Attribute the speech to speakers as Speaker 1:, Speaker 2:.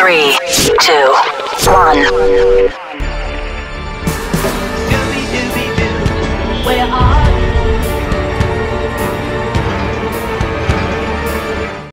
Speaker 1: Three, two, one.